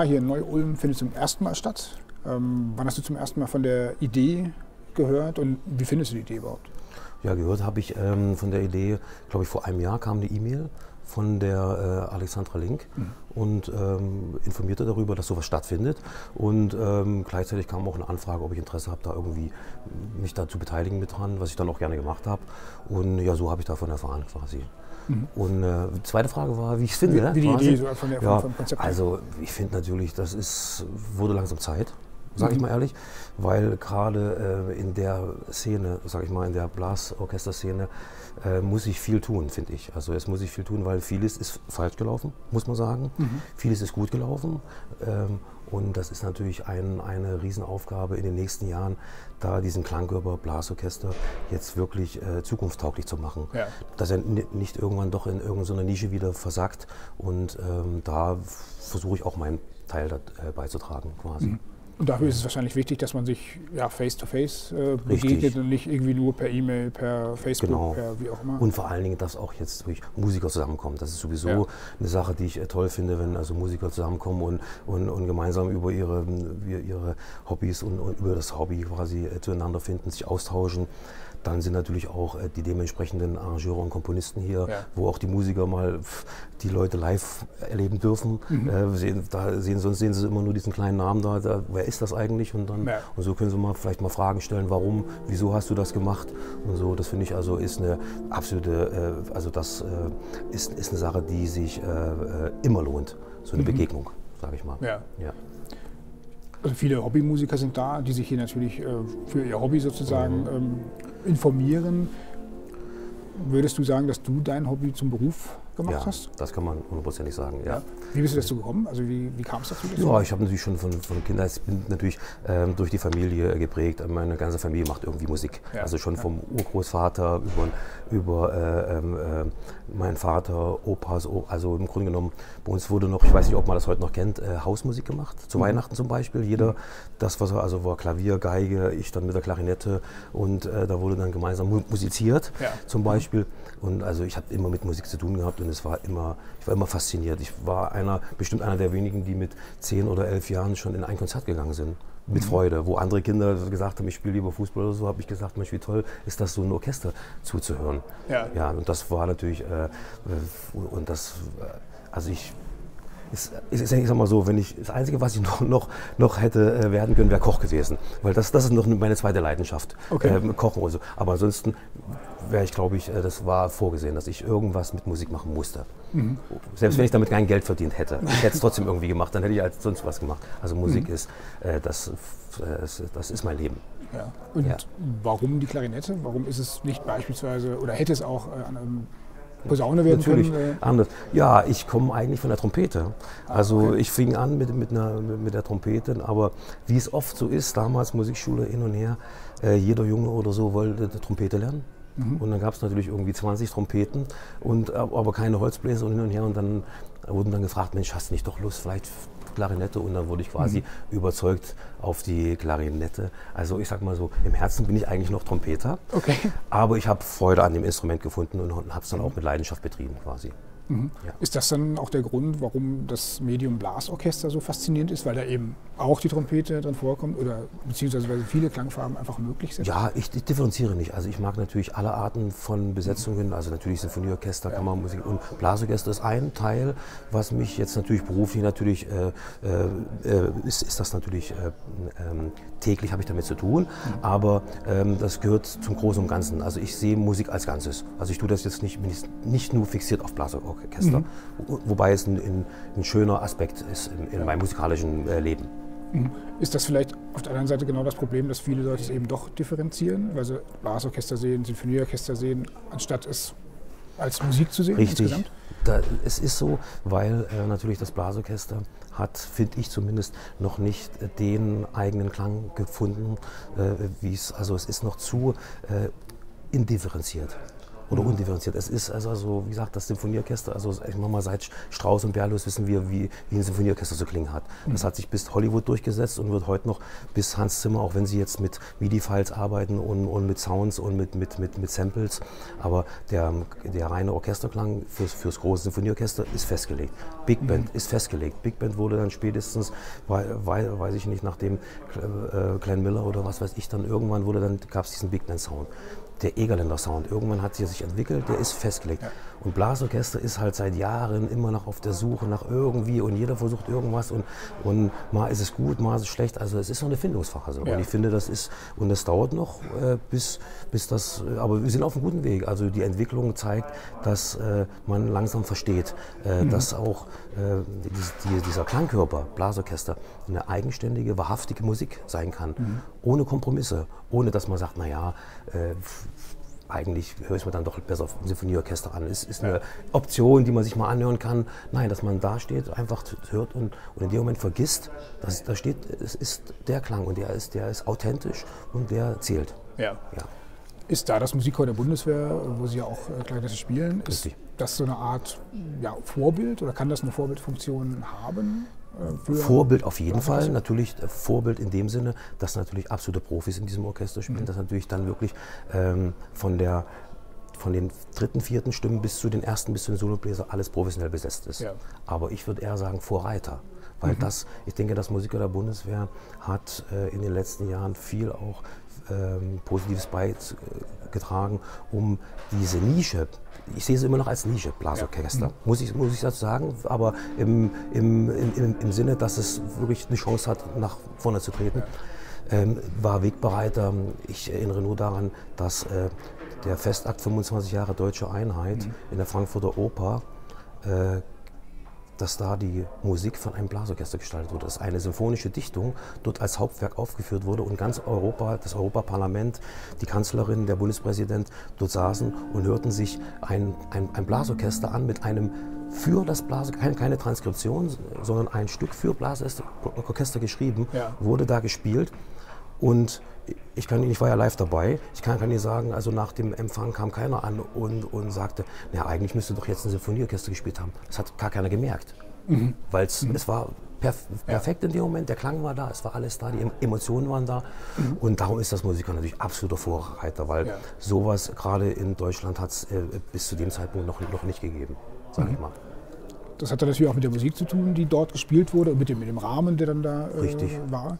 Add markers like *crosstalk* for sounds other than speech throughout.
Hier in Neu-Ulm findet zum ersten Mal statt. Ähm, wann hast du zum ersten Mal von der Idee gehört und wie findest du die Idee überhaupt? Ja, gehört habe ich ähm, von der Idee, glaube ich, vor einem Jahr kam eine E-Mail von der äh, Alexandra Link mhm. und ähm, informierte darüber, dass sowas stattfindet. Und ähm, gleichzeitig kam auch eine Anfrage, ob ich Interesse habe, da irgendwie mich da zu beteiligen mit dran, was ich dann auch gerne gemacht habe. Und ja, so habe ich davon erfahren quasi. Mhm. Und äh, die zweite Frage war, wie ich es finde. Wie, wie die Idee so von der, ja, vom Konzept. Also ich finde natürlich, das ist, wurde langsam Zeit sage ich mal ehrlich, weil gerade äh, in der Szene, sage ich mal, in der Blasorchesterszene, äh, muss ich viel tun, finde ich. Also es muss ich viel tun, weil vieles ist falsch gelaufen, muss man sagen. Mhm. Vieles ist gut gelaufen. Ähm, und das ist natürlich ein, eine Riesenaufgabe in den nächsten Jahren, da diesen Klangkörper Blasorchester jetzt wirklich äh, zukunftstauglich zu machen. Ja. Dass er nicht irgendwann doch in irgendeiner Nische wieder versackt. Und ähm, da versuche ich auch meinen Teil dazu äh, beizutragen quasi. Mhm. Und dafür ist es wahrscheinlich wichtig, dass man sich ja, face-to-face äh, begegnet und nicht irgendwie nur per E-Mail, per Facebook, genau. per wie auch immer. Und vor allen Dingen, dass auch jetzt wirklich Musiker zusammenkommen. Das ist sowieso ja. eine Sache, die ich äh, toll finde, wenn also Musiker zusammenkommen und, und, und gemeinsam über ihre, ihre Hobbys und, und über das Hobby quasi äh, zueinander finden, sich austauschen. Dann sind natürlich auch äh, die dementsprechenden Arrangeure und Komponisten hier, ja. wo auch die Musiker mal die Leute live erleben dürfen. Mhm. Äh, sehen, da sehen, sonst sehen sie immer nur diesen kleinen Namen da, da wer ist das eigentlich? Und, dann, ja. und so können sie mal vielleicht mal Fragen stellen, warum, wieso hast du das gemacht? Und so, das finde ich also ist eine absolute, äh, also das äh, ist, ist eine Sache, die sich äh, äh, immer lohnt, so eine mhm. Begegnung, sage ich mal. Ja. ja. Also viele Hobbymusiker sind da, die sich hier natürlich äh, für ihr Hobby sozusagen mhm. ähm, informieren. Würdest du sagen, dass du dein Hobby zum Beruf gemacht ja, hast? das kann man hundertprozentig sagen, ja. ja. Wie bist du dazu gekommen? Also wie, wie kam es dazu? Ja, ich habe natürlich schon von, von Kindheit, bin natürlich ähm, durch die Familie geprägt. Meine ganze Familie macht irgendwie Musik. Ja. Also schon vom Urgroßvater über, über äh, ähm, äh, meinen Vater, Opas, also im Grunde genommen, bei uns wurde noch, ich weiß nicht, ob man das heute noch kennt, äh, Hausmusik gemacht. Zu mhm. Weihnachten zum Beispiel. Jeder, das was er, also war Klavier, Geige, ich dann mit der Klarinette und äh, da wurde dann gemeinsam musiziert zum Beispiel. Und also ich habe immer mit Musik zu tun gehabt und es war immer, ich war immer fasziniert. Ich war einer, bestimmt einer der wenigen, die mit zehn oder elf Jahren schon in ein Konzert gegangen sind. Mit mhm. Freude. Wo andere Kinder gesagt haben, ich spiele lieber Fußball oder so, habe ich gesagt, Mensch, wie toll ist das, so ein Orchester zuzuhören. Ja. ja und das war natürlich, äh, und das, äh, also ich ist, ist, ich sag mal so, wenn ich das Einzige, was ich *laughs* noch, noch, noch hätte äh, werden können, wäre Koch gewesen. Weil das, das ist noch meine zweite Leidenschaft. Okay. Ähm, Kochen oder so. Aber ansonsten wäre ich, glaube ich, äh, das war vorgesehen, dass ich irgendwas mit Musik machen musste. Mhm. Selbst wenn ich damit kein Geld verdient hätte. Ich hätte es trotzdem irgendwie gemacht, dann hätte ich als sonst was gemacht. Also Musik mhm. ist, äh, das, äh, das ist mein Leben. Ja. Und ja. warum die Klarinette? Warum ist es nicht beispielsweise, oder hätte es auch äh, an einem Posaune werden Natürlich, können? Äh? anders. Ja, ich komme eigentlich von der Trompete. Ah, also okay. ich fing an mit, mit, einer, mit der Trompete, aber wie es oft so ist, damals Musikschule hin und her, äh, jeder Junge oder so wollte Trompete lernen. Mhm. Und dann gab es natürlich irgendwie 20 Trompeten, und, aber keine Holzbläser und hin und her. Und dann wurden dann gefragt, Mensch, hast du nicht doch Lust, vielleicht Klarinette? Und dann wurde ich quasi mhm. überzeugt auf die Klarinette. Also ich sag mal so, im Herzen bin ich eigentlich noch Trompeter. Okay. Aber ich habe Freude an dem Instrument gefunden und habe es dann auch mit Leidenschaft betrieben quasi. Mhm. Ja. Ist das dann auch der Grund, warum das Medium Blasorchester so faszinierend ist, weil da eben auch die Trompete drin vorkommt oder beziehungsweise weil viele Klangfarben einfach möglich sind? Ja, ich, ich differenziere nicht. Also ich mag natürlich alle Arten von Besetzungen, mhm. also natürlich Sinfonieorchester, ja. Kammermusik und Blasorchester ist ein Teil, was mich jetzt natürlich beruflich natürlich äh, äh, ist, ist das natürlich äh, ähm, täglich habe ich damit zu tun, mhm. aber ähm, das gehört zum Großen und Ganzen. Also ich sehe Musik als Ganzes. Also ich tue das jetzt nicht, nicht nur fixiert auf Blasorchester. Orchester. Mhm. Wobei es ein, ein, ein, schöner Aspekt ist in, in meinem musikalischen äh, Leben. Mhm. Ist das vielleicht auf der anderen Seite genau das Problem, dass viele Leute es eben doch differenzieren, weil sie Blasorchester sehen, Sinfonieorchester sehen, anstatt es als Musik zu sehen? Richtig. Da, es ist so, weil äh, natürlich das Blasorchester hat, finde ich zumindest, noch nicht den eigenen Klang gefunden, äh, wie es, also es ist noch zu äh, indifferenziert. Oder mhm. undifferenziert. Es ist also, also, wie gesagt, das Symphonieorchester, also ich mal seit Strauss und Berlioz wissen wir, wie, wie ein Symphonieorchester zu klingen hat. Mhm. Das hat sich bis Hollywood durchgesetzt und wird heute noch bis Hans Zimmer, auch wenn sie jetzt mit MIDI-Files arbeiten und, und mit Sounds und mit, mit, mit, mit Samples, aber der, der reine Orchesterklang fürs, fürs große Symphonieorchester ist festgelegt. Big Band mhm. ist festgelegt. Big Band wurde dann spätestens, weiß ich nicht, nachdem äh, Glenn Miller oder was weiß ich dann irgendwann wurde, dann gab es diesen Big Band Sound der Egerländer Sound. Irgendwann hat sie sich entwickelt, der ist festgelegt. Ja. Und Blasorchester ist halt seit Jahren immer noch auf der Suche nach irgendwie und jeder versucht irgendwas und, und mal ist es gut, mal ist es schlecht. Also es ist noch eine Findungsphase. Ja. Und ich finde, das ist, und das dauert noch, äh, bis, bis das, aber wir sind auf einem guten Weg. Also die Entwicklung zeigt, dass äh, man langsam versteht, äh, mhm. dass auch äh, die, dieser Klangkörper, Blasorchester, eine eigenständige, wahrhaftige Musik sein kann. Mhm. Ohne Kompromisse, ohne dass man sagt, naja, äh, eigentlich höre ich mir dann doch besser auf ein Symphonieorchester an. Es ist eine Option, die man sich mal anhören kann. Nein, dass man da steht, einfach hört und, und in dem Moment vergisst, dass da steht, es ist der Klang und der ist, der ist authentisch und der zählt. Ja. ja. Ist da das Musikchor der Bundeswehr, wo Sie ja auch äh, Klarinette spielen, ist Richtig. das so eine Art ja, Vorbild oder kann das eine Vorbildfunktion haben? Äh, Vorbild auf jeden Fall, natürlich äh, Vorbild in dem Sinne, dass natürlich absolute Profis in diesem Orchester spielen, mhm. dass natürlich dann wirklich ähm, von der von den dritten, vierten Stimmen bis zu den ersten, bis zu den Solobläser alles professionell besetzt ist. Ja. Aber ich würde eher sagen Vorreiter. Weil mhm. das, ich denke, das Musiker der Bundeswehr hat äh, in den letzten Jahren viel auch ähm, Positives beigetragen, um diese Nische, ich sehe sie immer noch als Nische, Blasorchester, ja. muss, ich, muss ich dazu sagen, aber im, im, im, im Sinne, dass es wirklich eine Chance hat, nach vorne zu treten. Ähm, war Wegbereiter. Ich erinnere nur daran, dass äh, der Festakt 25 Jahre Deutsche Einheit mhm. in der Frankfurter Oper äh, dass da die Musik von einem Blasorchester gestaltet wurde, dass eine symphonische Dichtung dort als Hauptwerk aufgeführt wurde und ganz Europa, das Europaparlament, die Kanzlerin, der Bundespräsident dort saßen und hörten sich ein, ein, ein Blasorchester an mit einem für das Blasorchester, keine, Transkription, sondern ein Stück für Blasorchester geschrieben, ja. wurde da gespielt und ich, kann, ich war ja live dabei. Ich kann, kann dir sagen, also nach dem Empfang kam keiner an und, und sagte, na eigentlich müsste doch jetzt ein Sinfonieorchester gespielt haben. Das hat gar keiner gemerkt. Mhm. Weil mhm. es war perf perfekt ja. in dem Moment, der Klang war da, es war alles da, die Emotionen waren da. Mhm. Und darum ist das Musiker natürlich absoluter Vorreiter, weil ja. sowas gerade in Deutschland hat es äh, bis zu dem Zeitpunkt noch, noch nicht gegeben, sage ich mhm. mal. Das hat natürlich auch mit der Musik zu tun, die dort gespielt wurde, mit dem, mit dem Rahmen, der dann da äh, war.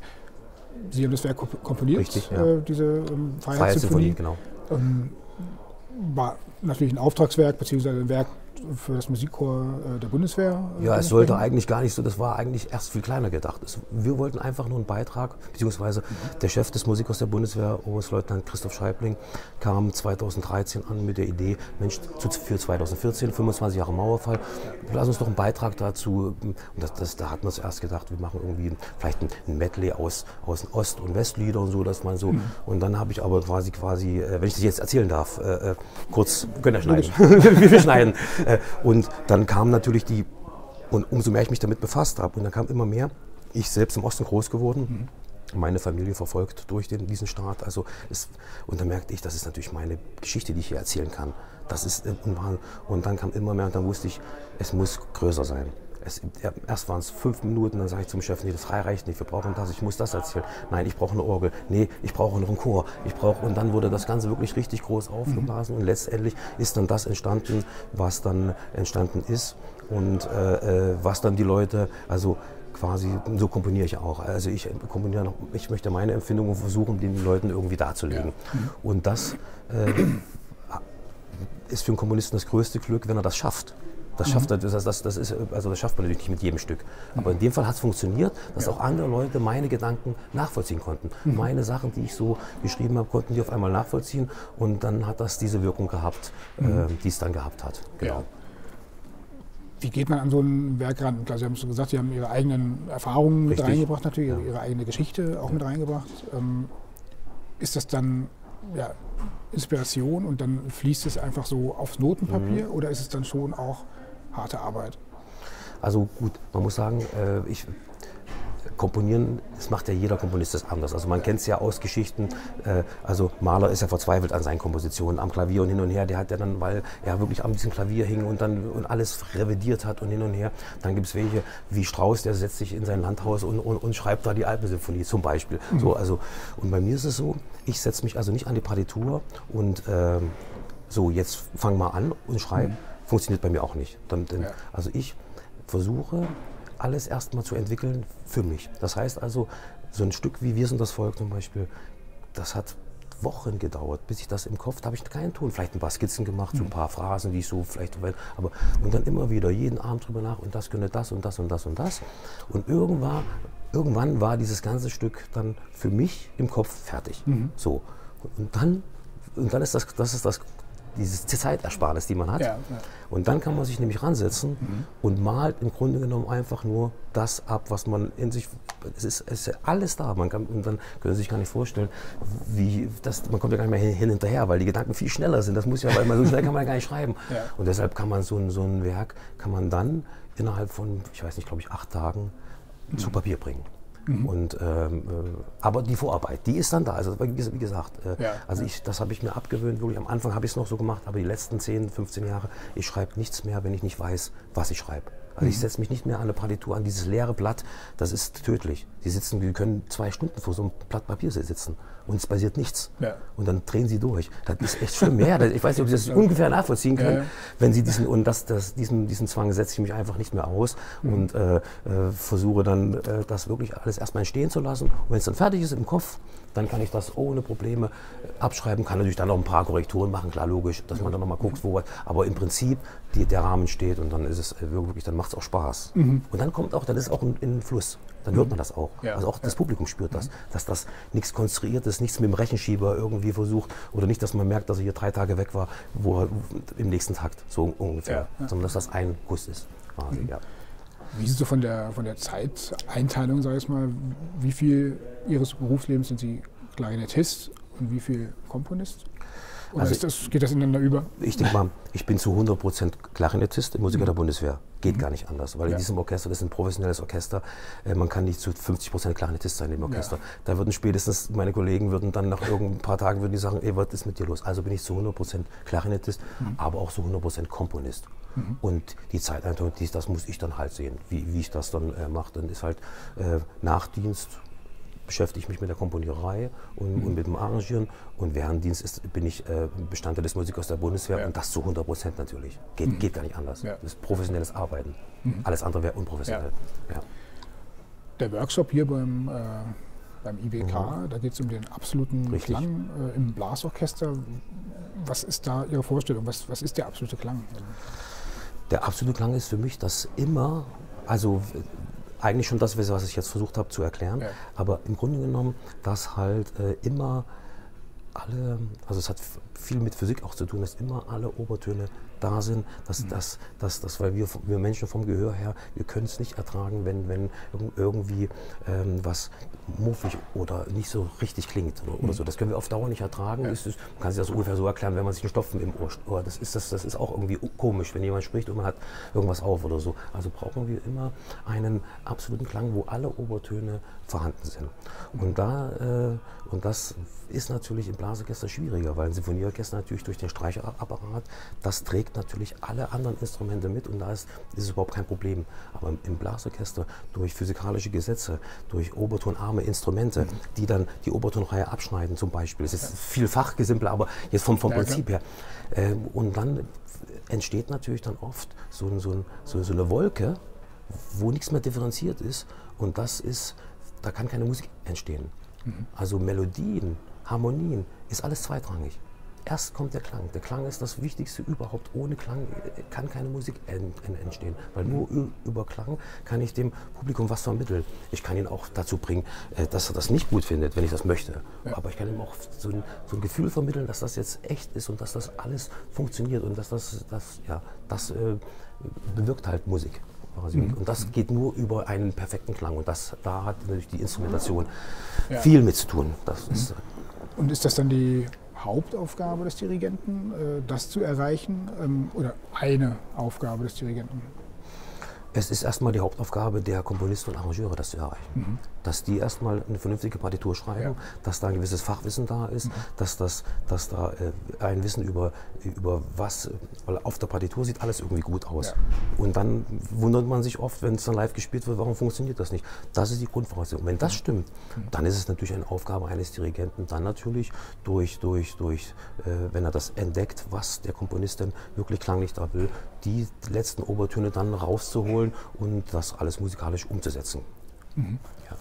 Sie haben das Werk komponiert, Richtig, ja. äh, diese ähm, Freiheitssymphonie. genau. Ähm, war natürlich ein Auftragswerk, beziehungsweise ein Werk für das Musikchor äh, der Bundeswehr? Äh, ja, es sollte eigentlich gar nicht so, das war eigentlich erst viel kleiner gedacht. Wir wollten einfach nur einen Beitrag, beziehungsweise der Chef des Musikchors der Bundeswehr, Oberstleutnant Christoph Scheibling, kam 2013 an mit der Idee, Mensch, für 2014, 25 Jahre Mauerfall, lass uns doch einen Beitrag dazu, und das, das, da hatten wir uns erst gedacht, wir machen irgendwie vielleicht ein, Medley aus, aus Ost- und Westlieder und so, dass man so, mhm. und dann habe ich aber quasi, quasi, äh, wenn ich das jetzt erzählen darf, kurz, können *laughs* wir schneiden, wir *laughs* schneiden, und dann kam natürlich die, und umso mehr ich mich damit befasst habe, und dann kam immer mehr, ich selbst im Osten groß geworden, mhm. meine Familie verfolgt durch den, diesen Staat. Also es, und dann merkte ich, das ist natürlich meine Geschichte, die ich hier erzählen kann. Das ist, äh, und dann kam immer mehr und dann wusste ich, es muss größer sein. Es, erst waren es fünf Minuten, dann sage ich zum Chef, nee, das reicht nicht, wir brauchen das, ich muss das erzählen. Nein, ich brauche eine Orgel. Nee, ich brauche noch einen Chor. Ich brauche, und dann wurde das Ganze wirklich richtig groß aufgeblasen mhm. und letztendlich ist dann das entstanden, was dann entstanden ist und äh, äh was dann die Leute, also quasi, so komponiere ich auch. Also ich komponiere noch, ich möchte meine Empfindungen versuchen, den Leuten irgendwie darzulegen. Ja. Mhm. Und das äh, ist für einen Komponisten das größte Glück, wenn er das schafft. Das schafft mhm. das, das, das, ist, also das schafft man natürlich nicht mit jedem Stück. Aber in dem Fall hat es funktioniert, dass ja. auch andere Leute meine Gedanken nachvollziehen konnten. Mhm. Meine Sachen, die ich so geschrieben habe, konnten die auf einmal nachvollziehen und dann hat das diese Wirkung gehabt, mhm. äh, die es dann gehabt hat. Genau. Ja. Wie geht man an so ein Werk ran? Klar, Sie haben es gesagt, Sie haben Ihre eigenen Erfahrungen Richtig. mit reingebracht, natürlich, ja. Ihre eigene Geschichte auch mit reingebracht. Ähm, ist das dann ja, Inspiration und dann fließt es einfach so aufs Notenpapier mhm. oder ist es dann schon auch harte Arbeit. Also gut, man muss sagen, äh, ich Komponieren, das macht ja jeder Komponist das anders. Also man kennt es ja aus Geschichten, äh, also Mahler ist ja verzweifelt an seinen Kompositionen, am Klavier und hin und her. Der hat ja dann, weil er wirklich an diesem Klavier hing und dann und alles revidiert hat und hin und her. Dann gibt es welche wie Strauss, der setzt sich in sein Landhaus und, und, und schreibt da die Alpensymphonie zum Beispiel. Mhm. So, also, und bei mir ist es so, ich setze mich also nicht an die Partitur und äh, so, jetzt fang mal an und schreib. Mhm. Funktioniert bei mir auch nicht. Dann, denn, ja. Also ich versuche alles erstmal zu entwickeln für mich. Das heißt also, so ein Stück wie Wir sind das Volk zum Beispiel, das hat Wochen gedauert, bis ich das im Kopf, da habe ich keinen Ton, vielleicht ein paar Skizzen gemacht, so ein mhm. paar Phrasen, die ich so vielleicht, aber und dann immer wieder jeden Abend drüber nach und das könnte das und das und das und das und irgendwann, irgendwann war dieses ganze Stück dann für mich im Kopf fertig. Mhm. So und dann und dann ist das, das ist das diese Zeitersparnis, die man hat. Ja, ja. Und dann kann man sich nämlich ransetzen mhm. und malt im Grunde genommen einfach nur das ab, was man in sich, es ist, es ist alles da. Man kann, und dann können Sie sich gar nicht vorstellen, wie das, man kommt ja gar nicht mehr hin, hin hinterher, weil die Gedanken viel schneller sind. Das muss ja, weil man so schnell kann man ja gar nicht schreiben. Ja. Und deshalb kann man so ein, so ein Werk, kann man dann innerhalb von, ich weiß nicht, glaube ich, acht Tagen mhm. zu Papier bringen. Mhm. Und, ähm, äh, aber die Vorarbeit, die ist dann da. Also wie, gesagt, äh, ja, also Ich, das habe ich mir abgewöhnt. Wirklich. Am Anfang habe ich es noch so gemacht, aber die letzten 10, 15 Jahre, ich schreibe nichts mehr, wenn ich nicht weiß, was ich schreibe. Also ich mhm. setze mich nicht mehr an eine Partitur, an dieses leere Blatt. Das ist tödlich. Die sitzen, die können zwei Stunden vor so einem Blatt Papier sitzen und es passiert nichts. Ja. Und dann drehen sie durch. Das ist echt schlimm. Ja, ich weiß nicht, ob Sie das *laughs* ungefähr nachvollziehen können. Ja. Wenn Sie diesen, und das, das, diesen, diesen Zwang setze ich mich einfach nicht mehr aus mhm. und äh, äh, versuche dann, äh, das wirklich alles erstmal entstehen zu lassen. Und wenn es dann fertig ist im Kopf, dann kann ich das ohne Probleme abschreiben, kann natürlich dann noch ein paar Korrekturen machen, klar, logisch, dass man dann nochmal guckt, wo was, aber im Prinzip die, der Rahmen steht und dann ist es wirklich, dann macht es auch Spaß. Mhm. Und dann kommt auch, dann ist auch ein, ein Fluss dann hört man das auch. Ja. Also auch das Publikum spürt das, mhm. dass das nichts konstruiertes, nichts mit dem Rechenschieber irgendwie versucht oder nicht, dass man merkt, dass er hier drei Tage weg war, wo er im nächsten Takt so ungefähr, sondern dass das ein Guss ist. Quasi, mhm. ja. Wie ist es so von der, von der Zeiteinteilung, sage ich mal, wie viel Ihres Berufslebens sind Sie Klarinettist und wie viel Komponist? Oder also das, geht das ineinander über? Ich denke mal, ich bin zu 100% Klarinettist, Musiker mhm. der Bundeswehr. Geht mhm. gar nicht anders, weil ja. in diesem Orchester, das ist ein professionelles Orchester, äh, man kann nicht zu 50% Klarinettist sein im Orchester. Ja. Da würden spätestens meine Kollegen würden dann nach ein paar Tagen würden die sagen, ey, was ist mit dir los? Also bin ich zu 100% Klarinettist, mhm. aber auch zu 100% Komponist. Mhm. Und die Zeiteinteilung, das muss ich dann halt sehen, wie, wie ich das dann äh, mache. Dann ist halt äh, Nachdienst, beschäftige ich mich mit der Komponierei und, mhm. und mit dem Arrangieren. Und während Dienst ist, bin ich äh, Bestandteil des Musikers der Bundeswehr ja. und das zu 100 Prozent natürlich. Geht, mhm. geht gar nicht anders. Ja. Das ist professionelles Arbeiten. Mhm. Alles andere wäre unprofessionell. Ja. Der Workshop hier beim, äh, beim IWK, mhm. da geht es um den absoluten Richtig. Klang äh, im Blasorchester. Was ist da Ihre Vorstellung? Was, was ist der absolute Klang? Der absolute Klang ist für mich, dass immer, also eigentlich schon das, was ich jetzt versucht habe zu erklären. Ja. Aber im Grunde genommen, dass halt äh, immer alle, also es hat viel mit Physik auch zu tun, dass immer alle Obertöne da sind, dass, mhm. dass, dass, dass, weil wir, wir Menschen vom Gehör her, wir können es nicht ertragen, wenn, wenn irgendwie ähm, was muffig oder nicht so richtig klingt oder, mhm. oder, so. Das können wir auf Dauer nicht ertragen. Ja. Ist, man kann sich das ungefähr so erklären, wenn man sich einen Stopfen im Ohr, Ohr das ist, das, das ist auch irgendwie komisch, wenn jemand spricht und man hat irgendwas auf oder so. Also brauchen wir immer einen absoluten Klang, wo alle Obertöne vorhanden sind. Und, da, äh, und das ist natürlich im Blasorchester schwieriger, weil ein Sinfonieorchester natürlich durch den Streicherapparat, das trägt natürlich alle anderen Instrumente mit und da ist, ist es überhaupt kein Problem. Aber im Blasorchester durch physikalische Gesetze, durch obertonarme Instrumente, mhm. die dann die Obertonreihe abschneiden zum Beispiel. Es ist ja. viel Fachgesimpel, aber jetzt vom, vom ja, Prinzip her. Äh, und dann entsteht natürlich dann oft so, so, so, so eine Wolke, wo nichts mehr differenziert ist. Und das ist da kann keine Musik entstehen. Mhm. Also Melodien, Harmonien, ist alles zweitrangig. Erst kommt der Klang. Der Klang ist das Wichtigste überhaupt. Ohne Klang kann keine Musik entstehen. Weil nur über Klang kann ich dem Publikum was vermitteln. Ich kann ihn auch dazu bringen, äh, dass er das nicht gut findet, wenn ich das möchte. Ja. Aber ich kann ihm auch so ein, so ein, Gefühl vermitteln, dass das jetzt echt ist und dass das alles funktioniert und dass das, das, ja, das äh, bewirkt halt Musik. Mhm. Und das geht nur über einen perfekten Klang. Und das, da hat natürlich die Instrumentation ja. viel mit zu tun. Das mhm. ist, und ist das dann die Hauptaufgabe des Dirigenten, äh, das zu erreichen? Ähm, oder eine Aufgabe des Dirigenten? Es ist erstmal die Hauptaufgabe der Komponisten und Arrangeure, das zu erreichen. Mhm. Dass die erstmal eine vernünftige Partitur schreiben, ja. dass da ein gewisses Fachwissen da ist, mhm. dass, das, dass da äh, ein Wissen über, über was, weil auf der Partitur sieht alles irgendwie gut aus. Ja. Und dann wundert man sich oft, wenn es dann live gespielt wird, warum funktioniert das nicht. Das ist die Grundvoraussetzung. Wenn das mhm. stimmt, mhm. dann ist es natürlich eine Aufgabe eines Dirigenten, dann natürlich durch, durch, durch äh, wenn er das entdeckt, was der Komponist denn wirklich klanglich da will, die letzten Obertöne dann rauszuholen und das alles musikalisch umzusetzen. Mhm. Ja.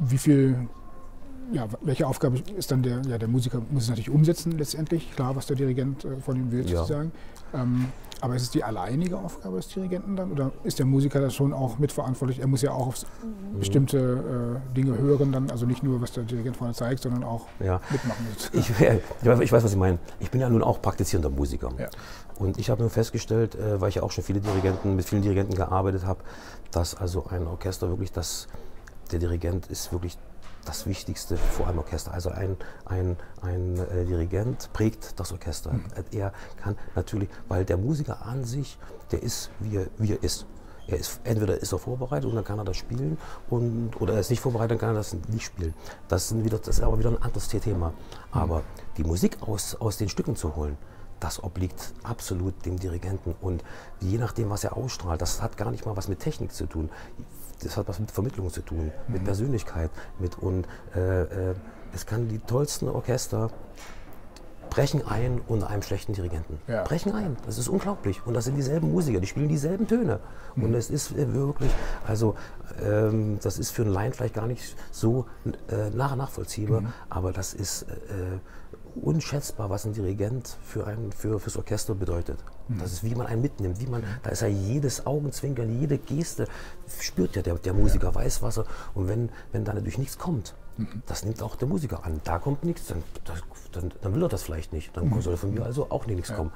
Wie viel, ja, welche Aufgabe ist dann der, ja, der Musiker muss es natürlich umsetzen letztendlich, klar, was der Dirigent äh, von ihm will ja. sozusagen. Ähm, aber ist es die alleinige Aufgabe des Dirigenten dann? Oder ist der Musiker da schon auch mitverantwortlich? Er muss ja auch auf mhm. bestimmte äh, Dinge hören, dann, also nicht nur, was der Dirigent vorne zeigt, sondern auch ja. mitmachen. Ich, ich, weiß, was Sie meinen. Ich bin ja nun auch praktizierender Musiker. Ja. Und ich habe nur festgestellt, äh, weil ich ja auch schon viele Dirigenten, mit vielen Dirigenten gearbeitet habe, dass also ein Orchester wirklich das, der Dirigent ist wirklich das Wichtigste vor einem Orchester. Also ein, ein, ein äh, Dirigent prägt das Orchester. Mhm. Er kann natürlich, weil der Musiker an sich, der ist, wie er, wie er ist. Er ist, entweder ist er vorbereitet und dann kann er das spielen und, oder er ist nicht vorbereitet, dann kann er das nicht spielen. Das, sind wieder, das ist aber wieder ein anderes Thema. Mhm. Aber die Musik aus, aus den Stücken zu holen, das obliegt absolut dem Dirigenten. Und je nachdem, was er ausstrahlt, das hat gar nicht mal was mit Technik zu tun das hat was mit Vermittlung zu tun, mhm. mit Persönlichkeit. Mit, und äh, äh, es kann die tollsten Orchester brechen ein unter einem schlechten Dirigenten. Ja. Brechen ein. Das ist unglaublich. Und das sind dieselben Musiker, die spielen dieselben Töne. Mhm. Und es ist äh, wirklich, also ähm, das ist für einen Laien vielleicht gar nicht so äh, nachvollziehbar, mhm. aber das ist äh, unschätzbar, was ein Dirigent für ein für, fürs Orchester bedeutet. Mhm. Das ist, wie man einen mitnimmt, wie man, da ist ja jedes Augenzwinkern, jede Geste, spürt ja der, der Musiker, ja. weiß was er. Und wenn, wenn da natürlich nichts kommt, mhm. das nimmt auch der Musiker an. Da kommt nichts, dann, dann, dann will er das vielleicht nicht. Dann mhm. soll von mir also auch nichts ja. kommen.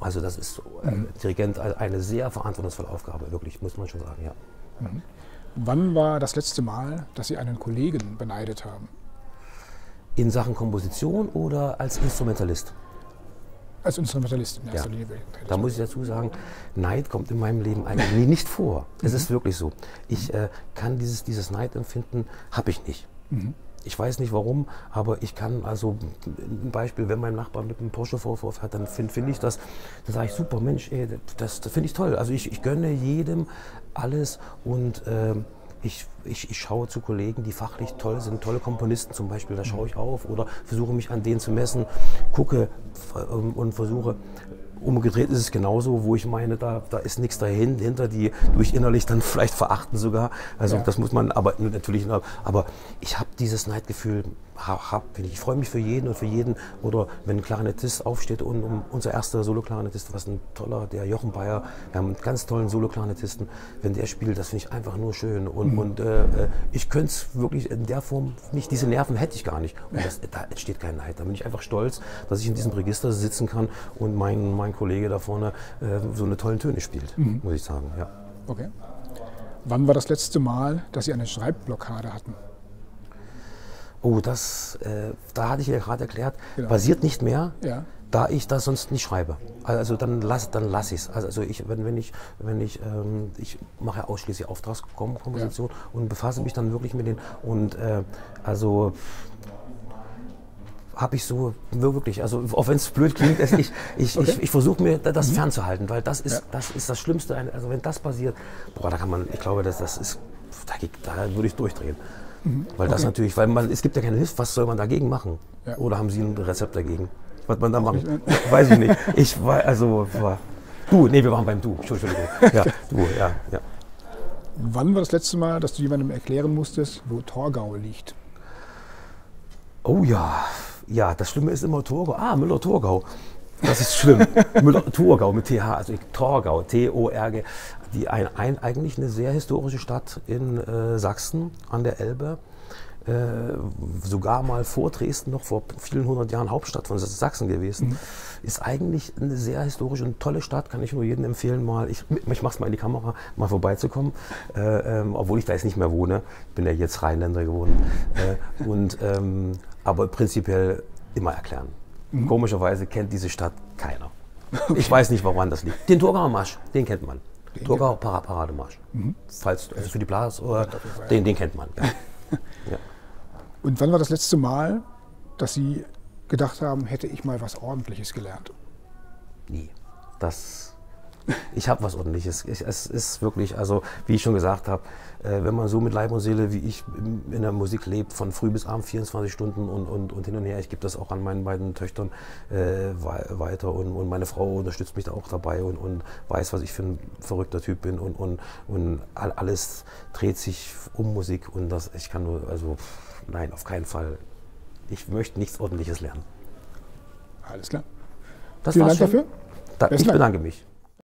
Also das ist äh, mhm. Dirigent eine sehr verantwortungsvolle Aufgabe, wirklich, muss man schon sagen, ja. Mhm. Wann war das letzte Mal, dass Sie einen Kollegen beneidet haben? In Sachen Komposition oder als Instrumentalist? Als Instrumentalist in erster ja. Linie. Da muss ich dazu sagen, Neid kommt in meinem Leben eigentlich nicht vor. Es mhm. ist wirklich so. Ich äh, kann dieses, dieses Neidempfinden, habe ich nicht. Mhm. Ich weiß nicht warum, aber ich kann also ein Beispiel, wenn mein Nachbar mit einem Porsche vorfährt, dann finde find ich das, dann sage ich super Mensch, ey, das, das finde ich toll. Also ich, ich gönne jedem alles und äh, ich, ich, ich schaue zu Kollegen, die fachlich toll sind, tolle Komponisten zum Beispiel, da schaue ich auf oder versuche mich an denen zu messen, gucke ähm, und versuche Umgedreht ist es genauso, wo ich meine, da, da ist nichts dahinter, die durch innerlich dann vielleicht verachten sogar. Also ja. das muss man aber natürlich, aber ich habe dieses Neidgefühl ich freue mich für jeden und für jeden. Oder wenn ein Klarinettist aufsteht und um unser erster Solo-Klarinettist, was ein toller, der Jochen Bayer, wir haben einen ganz tollen Solo-Klarinettisten, wenn der spielt, das finde ich einfach nur schön. Und, mhm. und äh, äh ich könnte es wirklich in der Form nicht, diese Nerven hätte ich gar nicht. Und das, *laughs* da entsteht kein Neid. Da bin ich einfach stolz, dass ich in diesem Register sitzen kann und mein, mein Kollege da vorne äh, so eine tollen Töne spielt, mhm. muss ich sagen. Ja. Okay. Wann war das letzte Mal, dass Sie eine Schreibblockade hatten? Oh, das, äh, da hatte ich ja gerade erklärt, genau. basiert nicht mehr, ja. da ich das sonst nicht schreibe. Also dann lasse dann lass ich es. Also ich, wenn, wenn ich, wenn ich, ähm, ich mache ausschließlich Auftragskomposition ja. und befasse mich dann wirklich mit den, und äh, also habe ich so wirklich, also auch wenn es blöd klingt, ich, ich, okay. ich, ich versuche mir das mhm. fernzuhalten, weil das ist, ja. das ist das Schlimmste. Also wenn das passiert, boah, da kann man, ich glaube, das, das ist, da, da würde ich durchdrehen. Mhm. Weil okay. das natürlich, weil man, es gibt ja keine Hilfe, was soll man dagegen machen? Ja. Oder haben Sie ein Rezept dagegen? Was man da machen? *laughs* Weiß ich nicht. Ich war, also, war, du, nee, wir waren beim Du, Entschuldigung. Ja, du, ja, ja. Wann war das letzte Mal, dass du jemandem erklären musstest, wo Torgau liegt? Oh ja, ja, das Schlimme ist immer Torgau. Ah, Müller-Torgau. Das ist schlimm. Müller-Thurgau mit TH, also Torgau, T-O-R-G die ein, ein, eigentlich eine sehr historische Stadt in äh, Sachsen an der Elbe. Äh, sogar mal vor Dresden, noch vor vielen hundert Jahren Hauptstadt von Sachsen gewesen. Mhm. Ist eigentlich eine sehr historische und tolle Stadt, kann ich nur jedem empfehlen, mal, ich, ich mache es mal in die Kamera, mal vorbeizukommen, äh, ähm, obwohl ich da jetzt nicht mehr wohne, bin ja jetzt Rheinländer geworden. Äh, und, ähm, aber prinzipiell immer erklären. Mhm. Komischerweise kennt diese Stadt keiner. Okay. Ich weiß nicht, woran das liegt. Den Torgauer Marsch, den kennt man. Thurgau Parademarsch. Mhm. Falls, also für die Blas, oder den, den kennt man. Ja. *laughs* ja. Und wann war das letzte Mal, dass Sie gedacht haben, hätte ich mal was Ordentliches gelernt? Nie. Das ich habe was ordentliches. Ich, es ist wirklich, also wie ich schon gesagt habe, äh, wenn man so mit Leib und Seele wie ich in, der Musik lebt, von früh bis abend 24 Stunden und, und, und hin und her, ich gebe das auch an meinen beiden Töchtern äh, weiter und, und meine Frau unterstützt mich da auch dabei und, und weiß, was ich für ein verrückter Typ bin und, und, und alles dreht sich um Musik und das, ich kann nur, also nein, auf keinen Fall. Ich möchte nichts Ordentliches lernen. Alles klar. Das Vielen Dank schon. dafür. Da, ich bedanke mich.